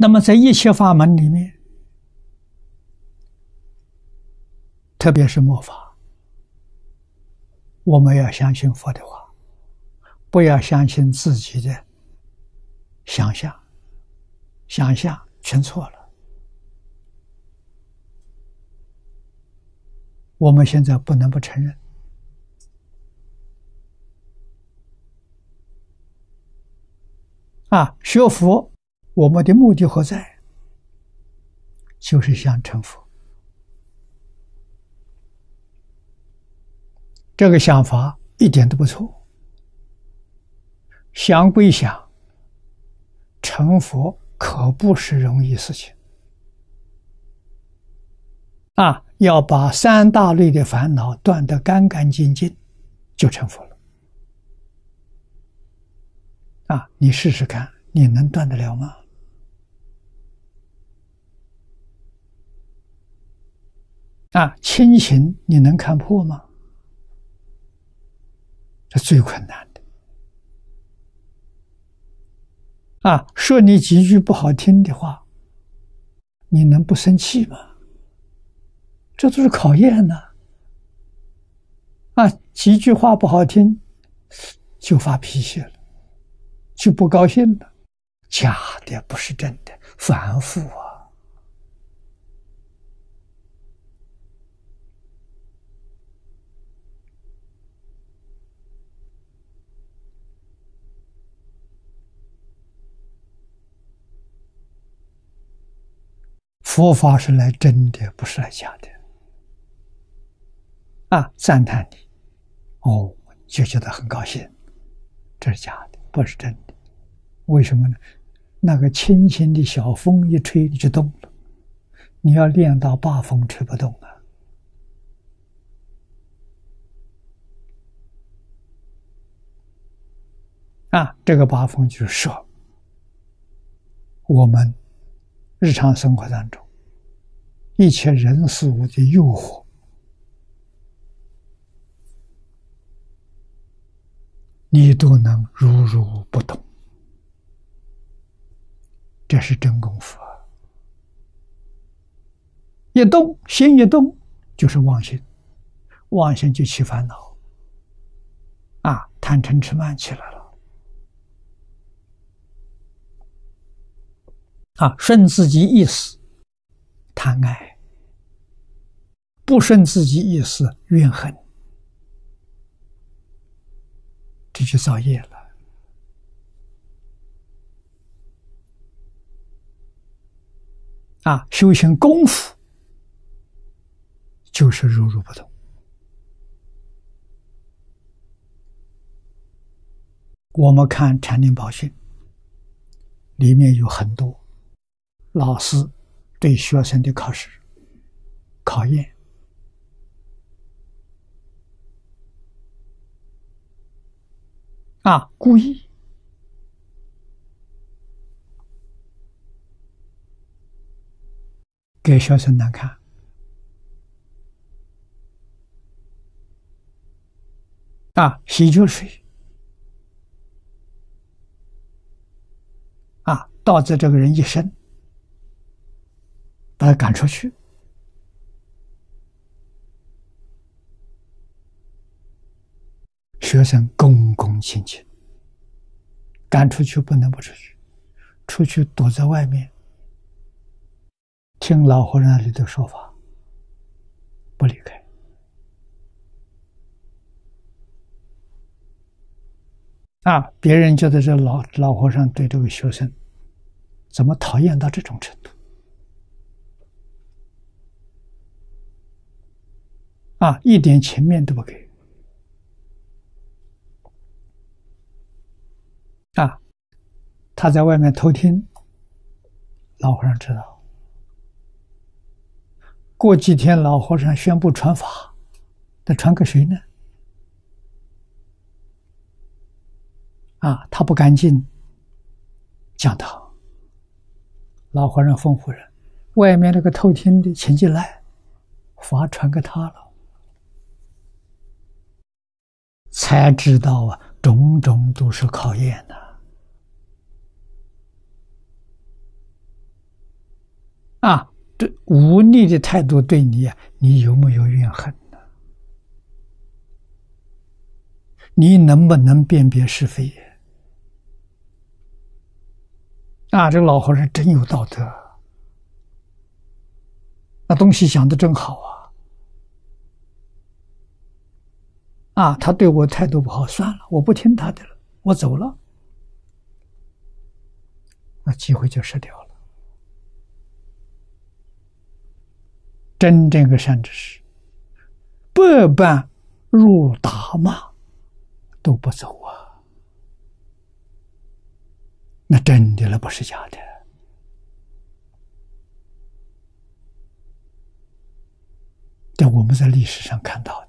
那么在一切法门里面，特别是末法，我们要相信佛的话，不要相信自己的想象，想象全错了。我们现在不能不承认，啊，学佛，我们的目的何在？就是想成佛。这个想法一点都不错，想归想，成佛可不是容易事情啊。要把三大类的烦恼断得干干净净，就成佛了。啊，你试试看，你能断得了吗？啊，亲情你能看破吗？这最困难的。啊，说你几句不好听的话，你能不生气吗？这都是考验呢，啊，几句话不好听，就发脾气了，就不高兴了，假的不是真的，反复啊！佛法是来真的，不是来假的。啊，赞叹你，哦，就觉得很高兴。这是假的，不是真的。为什么呢？那个轻轻的小风一吹，你就动了。你要练到八风吹不动啊！啊，这个八风就是说，我们日常生活当中一切人事物的诱惑。你都能如如不动，这是真功夫啊！一动心一动就是妄心，妄心就起烦恼，啊，贪嗔痴慢起来了，啊，顺自己意思贪爱，不顺自己意思怨恨。这就造业了啊！修行功夫就是如如不动。我们看《禅定宝训》，里面有很多老师对学生的考试考验。啊！故意给学生难看啊！洗脚水啊，导致这个人一生把他赶出去。学生恭恭敬敬，赶出去不能不出去，出去躲在外面，听老和尚那里的说法，不离开。啊，别人觉得这老老和尚对这个学生，怎么讨厌到这种程度？啊，一点情面都不给。啊，他在外面偷听，老和尚知道。过几天，老和尚宣布传法，那传给谁呢？啊，他不干净，讲道，老和尚吩咐人，外面那个偷听的请进来，法传给他了，才知道啊，种种都是考验的。对无力的态度对你啊，你有没有怨恨呢？你能不能辨别是非？啊，这老和尚真有道德，那东西想的真好啊！啊，他对我态度不好，算了，我不听他的了，我走了，那机会就失掉了。真正个善知识，百般如打骂都不走啊！那真的了，不是假的。这我们在历史上看到的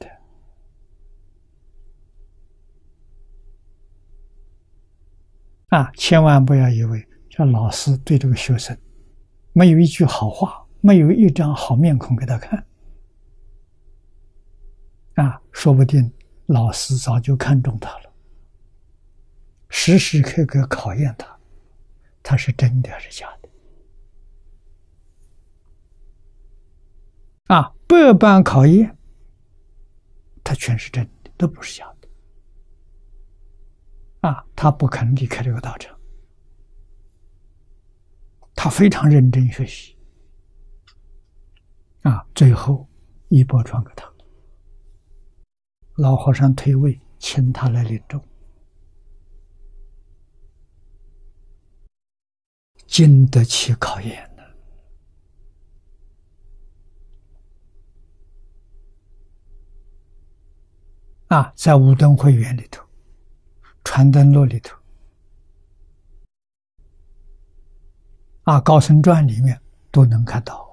啊，千万不要以为这老师对这个学生没有一句好话，没有一张好面孔给他看啊，说不定老师早就看中他了，时时刻刻考验他。他是真的还是假的？啊，百般考验，他全是真的，都不是假的。啊，他不肯离开这个道场，他非常认真学习。啊，最后一波传给他，老和尚退位，请他来领众。经得起考验的啊，在五灯会员里头、传灯录里头啊，《高僧传》里面都能看到。